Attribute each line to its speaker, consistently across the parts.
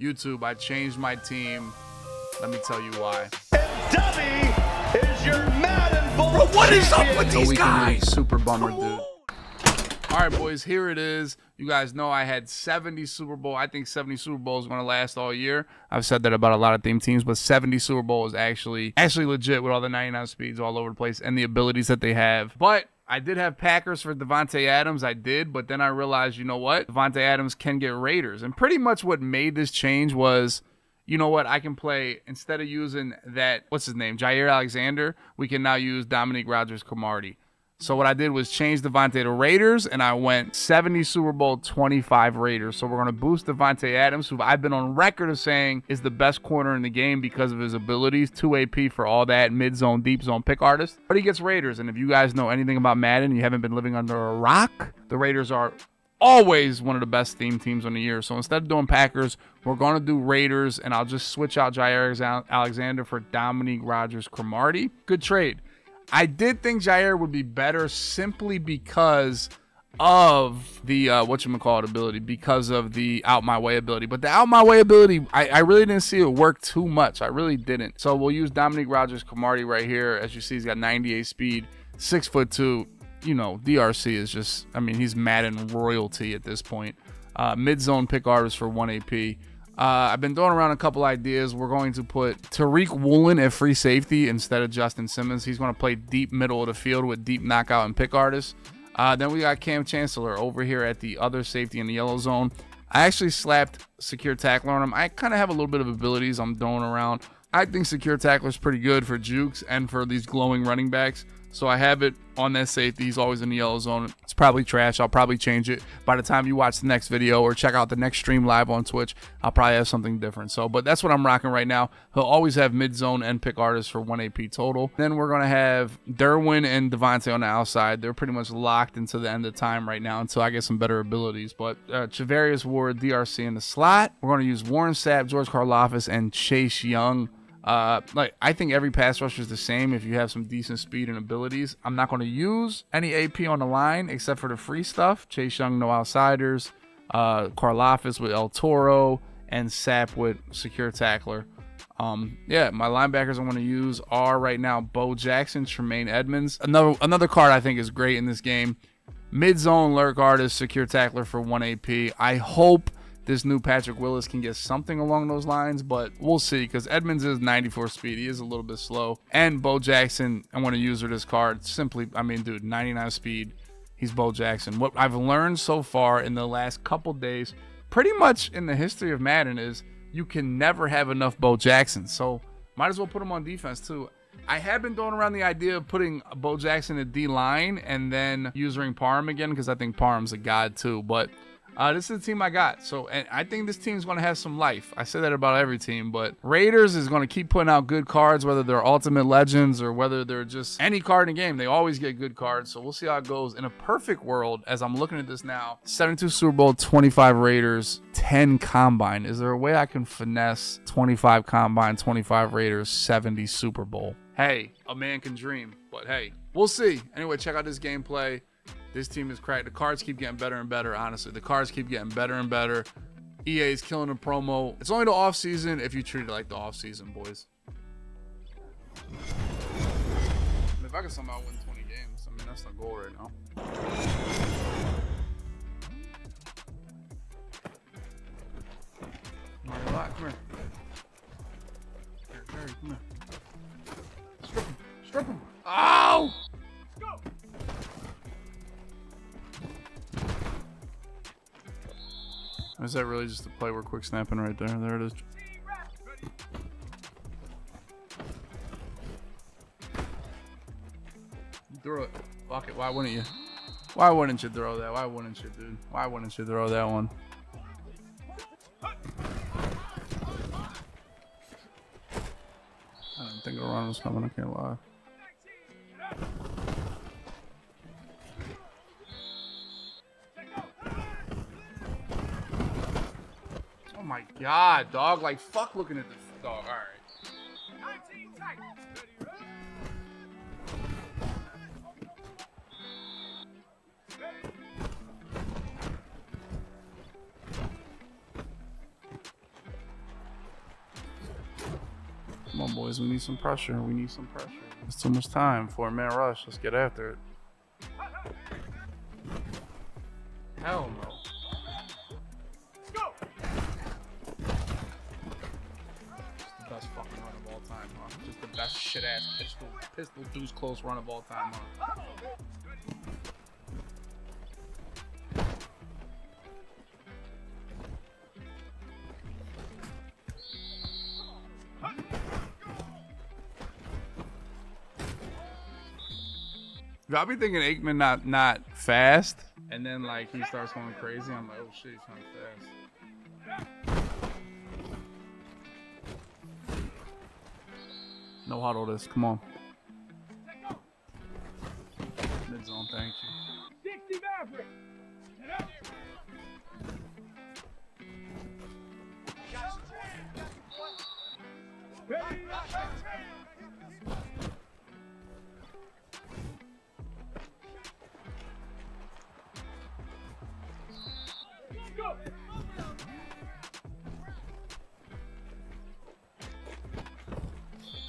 Speaker 1: YouTube, I changed my team. Let me tell you why.
Speaker 2: And Dubby is your Madden Bowl
Speaker 3: Bro, what is up with these
Speaker 1: we can
Speaker 3: guys?
Speaker 1: Super bummer, dude. All right, boys, here it is. You guys know I had 70 Super Bowl. I think 70 Super Bowl is going to last all year. I've said that about a lot of theme teams, but 70 Super Bowl is actually actually legit with all the 99 speeds all over the place and the abilities that they have. But I did have Packers for Davante Adams. I did, but then I realized, you know what? Davante Adams can get Raiders, and pretty much what made this change was you know what? I can play instead of using that. What's his name? Jaire Alexander. We can now use Dominique Rodgers-Cromartie. So what I did was change Davante to Raiders, and I went 70 Super Bowl, 25 Raiders. So we're gonna boost Davante Adams, who I've been on record of saying is the best corner in the game because of his abilities. Two AP for all that mid zone, deep zone pick artist. But he gets Raiders, and if you guys know anything about Madden, you haven't been living under a rock. The Raiders are always one of the best theme teams on the year. So instead of doing Packers, we're going to do Raiders, and I'll just switch out Jaire Alexander for Dominique Rodgers-Cromartie. Good trade. I did think Jaire would be better simply because of the uh, what you call it ability, because of the out my way ability. But the out my way ability, I, I really didn't see it work too much. I really didn't. So we'll use Dominique Rodgers-Cromartie right here. As you see, he's got 98 speed, six foot two. You know, DRC is just, I mean, he's Madden royalty at this point. Uh, Mid zone pick artist for 1 AP. Uh, I've been throwing around a couple ideas. We're going to put Tariq Woolen at free safety instead of Justin Simmons. He's going to play deep middle of the field with deep knockout and pick artists. Uh, then we got Kam Chancellor over here at the other safety in the yellow zone. I actually slapped secure tackler on him. I kind of have a little bit of abilities I'm throwing around. I think secure tackler is pretty good for jukes and for these glowing running backs. So I have it on that safety. He's always in the yellow zone. It's probably trash. I'll probably change it by the time you watch the next video or check out the next stream live on Twitch. I'll probably have something different. So, but that's what I'm rocking right now. He'll always have mid zone and pick artists for one AP total. Then we're gonna have Derwin and Davante on the outside. They're pretty much locked into the end of time right now until I get some better abilities. But uh, Ward, DRC in the slot. We're gonna use Warren Sapp, George Karlaftis, and Chase Young. Uh, like I think every pass rusher is the same if you have some decent speed and abilities. I'm not going to use any AP on the line except for the free stuff. Chase Young, no outsiders. Uh, Karlaftis with El Toro and Sapp with secure tackler. Um, yeah, my linebackers I want to use are right now Bo Jackson, Tremaine Edmunds. Another another card I think is great in this game. Mid zone lurk artist, secure tackler for one AP. I hope this new Patrick Willis can get something along those lines, but we'll see because Edmunds is 94 speed. He is a little bit slow. And Bo Jackson, I want to use her this card simply, I mean, dude, 99 speed. He's Bo Jackson. What I've learned so far in the last couple days, pretty much in the history of Madden, is you can never have enough Bo Jackson. So might as well put him on defense too. I have been throwing around the idea of putting Bo Jackson at D line and then using Parham again because I think Parham's a god too. But uh, this is the team I got. So, and I think this team's going to have some life. I say that about every team, but Raiders is going to keep putting out good cards, whether they're Ultimate Legends or whether they're just any card in the game. They always get good cards. So we'll see how it goes. In a perfect world, as I'm looking at this now, 72 Super Bowl, 25 Raiders, 10 Combine. Is there a way I can finesse 25 Combine, 25 Raiders, 70 Super Bowl? Hey, a man can dream, but hey, we'll see. Anyway, check out this gameplay. This team is cracked. The cards keep getting better and better, honestly. The cards keep getting better and better. EA is killing the promo. It's only the off season if you treat it like the off season, boys. if I can somehow win 20 games, I mean, that's the goal right now. Come here. Come here. Here, come here. Strip him. Strip him. Oh! Is that really just the play we're quick snapping right there? There it is. Throw it. Fuck it. Why wouldn't you? Why wouldn't you throw that? Why wouldn't you, dude? Why wouldn't you throw that one? I didn't think a run was coming. I can't lie. My god, dog. Like, fuck looking at this dog. Alright. Come on, boys. We need some pressure. We need some pressure. It's too much time for a man rush. Let's get after it. Hell no. Ass pistol, pistol deuce close run of all time, huh? I be thinking Aikman not not fast, and then like he starts going crazy. I'm like, oh shit, he's kind of No huddle this. Come on. Mid zone, thank you.
Speaker 2: 60 Maverick. Ready?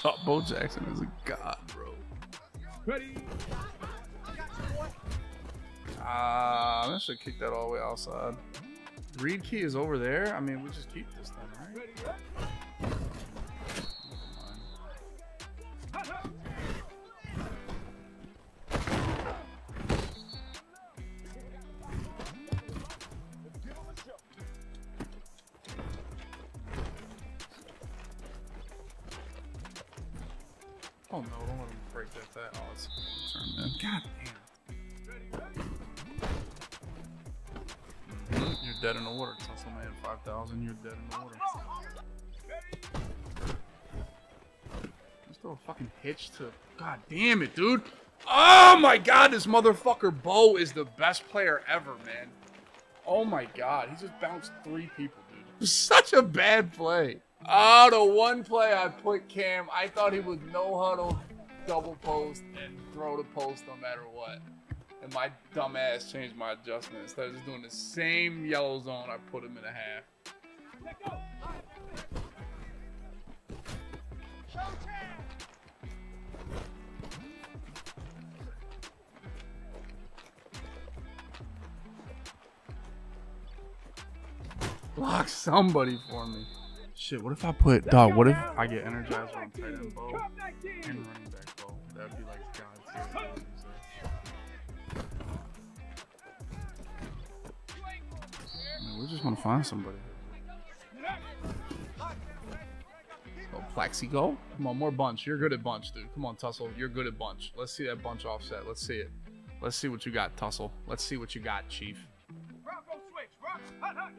Speaker 1: Top Bo Jackson is a god, bro.
Speaker 2: Ready?
Speaker 1: Ah, uh, I should kick that all the way outside. Reed key is over there. I mean, we just keep this thing, right? Oh no, don't let him break that. that. Oh, it's turn man. God damn. You're dead in the water. Tussle man, 5,000. You're dead in the water. There's still a fucking hitch to. God damn it, dude. Oh my god, this motherfucker Bo is the best player ever, man. Oh my god, he just bounced three people, dude. Such a bad play. Oh, the one play I put Kam, I thought he would no huddle, double post, and throw the post no matter what. And my dumb ass changed my adjustment. Instead of just doing the same yellow zone, I put him in a half. Block somebody for me. Shit, what if I put dog? What if I get energized on tight end Bo
Speaker 2: Drop
Speaker 1: and running back Bo? That'd be like God tier. We're just gonna find somebody. Oh, Plexi go? Come on, more bunch. You're good at bunch, dude. Come on, Tussle. You're good at bunch. Let's see that bunch offset. Let's see it. Let's see what you got, Tussle. Let's see what you got, Chief.
Speaker 2: Bravo switch. Rock. Hot, hot.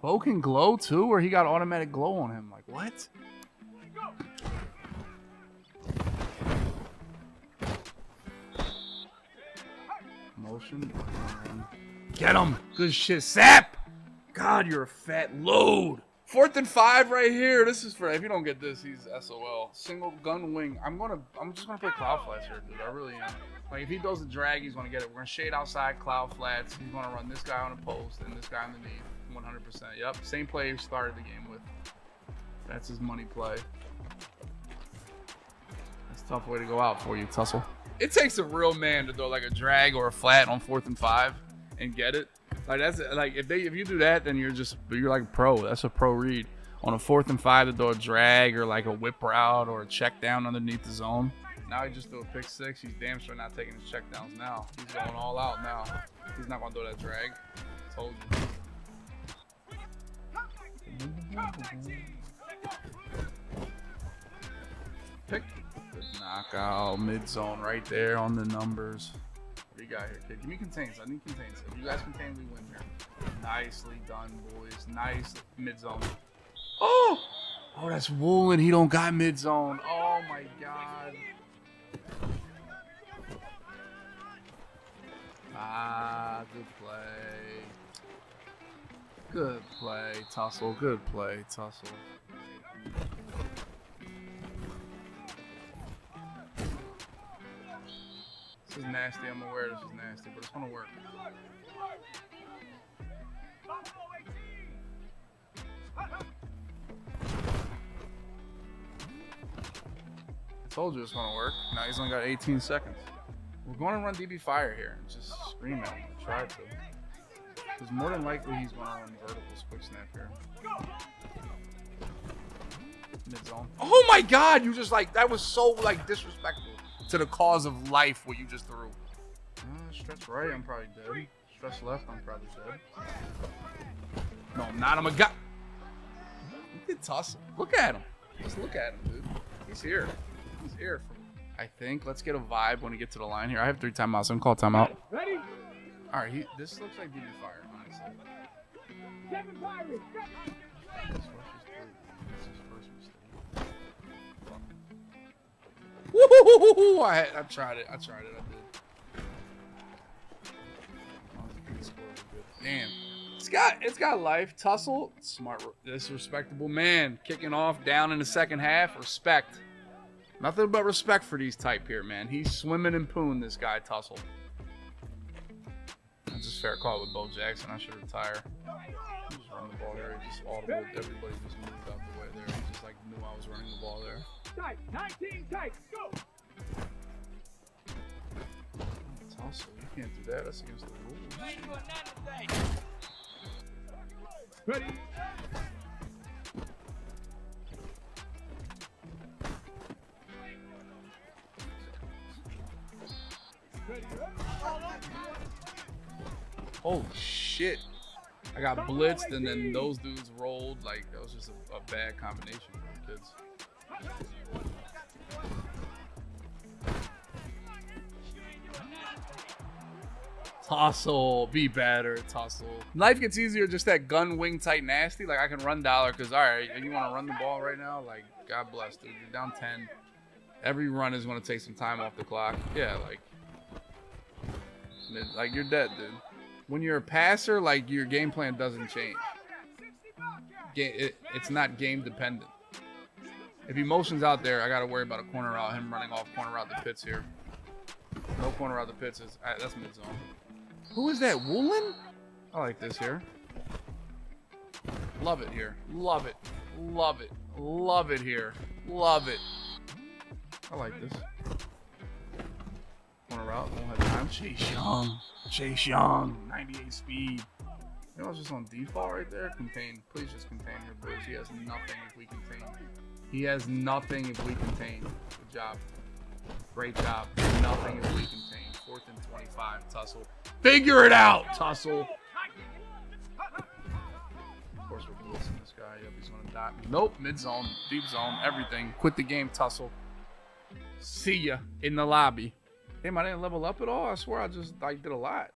Speaker 1: Bo can glow too, or he got automatic glow on him. Like what? Motion. Get him. Good shit. Sapp. God, you're a fat load. Fourth and five right here. This is for if you don't get this, he's SOL. Single gun wing. I'm gonna. I'm just gonna play cloud flats here, dude. I really am. Like if he does the drag, he's gonna get it. We're gonna shade outside cloud flats. He's gonna run this guy on a post and this guy underneath. 100%. Yep. Same play he started the game with. That's his money play. That's a tough way to go out for you, Tussle. It takes a real man to throw like a drag or a flat on fourth and five and get it. Like that's like if they if you do that, then you're just you're like a pro. That's a pro read. On a fourth and five to throw a drag or like a whip route or a check down underneath the zone. Now he just threw a pick six. He's damn sure not taking his check downs now. He's going all out now. He's not gonna throw that drag. Told you. Pick. Good knockout. Mid zone right there on the numbers. What do you got here, kid? Give me contains. I need contains. If you guys contain, we win here. Nicely done, boys. Nice mid zone. Oh! Oh, that's Woolen. He don't got mid zone. Oh my god. Ah, good play. Good play, Tussle. Good play, Tussle. This is nasty. I'm aware this is nasty, but it's going to work. I told you it's going to work. Now he's only got 18 seconds. We're going to run DB fire here and just scream at him. Try to. Because more than likely he's going to run verticals quick snap here. Mid zone. Oh my god! You just like, that was so like disrespectful to the cause of life what you just threw. Uh, stretch right, I'm probably dead. Stretch left, I'm probably dead. No, I'm not. I'm a guy. Look at Tussle. Look at him. Just look at him, dude. He's here. He's here. For, I think. Let's get a vibe when we get to the line here. I have three timeouts. So I'm call timeout.
Speaker 2: Ready?
Speaker 1: All right. He, this looks like DB fire, honestly.
Speaker 2: Kevin Pirates.
Speaker 1: This rush is through. This is first mistake. Woo! I, I tried it. I tried it. I did. Damn. It's got it's got life. Tussle, smart. This respectable man kicking off down in the second half. Respect. Nothing but respect for these type here, man. He's swimming in poon. This guy Tussle. Fair call with Bo Jackson. I should retire. Just run the ball here. He just audible. Everybody just moved out the way there. He just like knew I was running the ball there.
Speaker 2: Tight. 19 tight. Go.
Speaker 1: Tussle, you can't do that. That's against the rules.
Speaker 2: Ready.
Speaker 1: Oh shit! I got blitzed and then those dudes rolled. Like that was just a, a bad combination for kids. Tossle, be better, Tossle. Life gets easier just that gun wing tight nasty. Like I can run dollar because all right, you want to run the ball right now? Like God bless, dude. You're down ten. Every run is going to take some time off the clock. Yeah, like, like you're dead, dude. When you're a passer, like your game plan doesn't change. It, it's not game dependent. If he motions out there, I got to worry about a corner route, him running off corner route the pits here. No corner route the pits is right, that's mid zone. Who is that? Woolen? I like this here. Love it here. Love it. Love it. Love it here. Love it. I like this. Corner route, won't have time. Chase Young. Chase Young. 98 speed. You know, it's just on default right there. Contain. Please just contain here, boys. He has nothing if we contain. He has nothing if we contain. Good job. Great job. Nothing if we contain. Fourth and 25. Tussle. Figure it out, Tussle. Of course, we're blitzing this guy. Yep, he's gonna die. Nope, mid zone, deep zone, everything. Quit the game, Tussle. See ya in the lobby. Damn, I didn't level up at all. I swear I just like did a lot.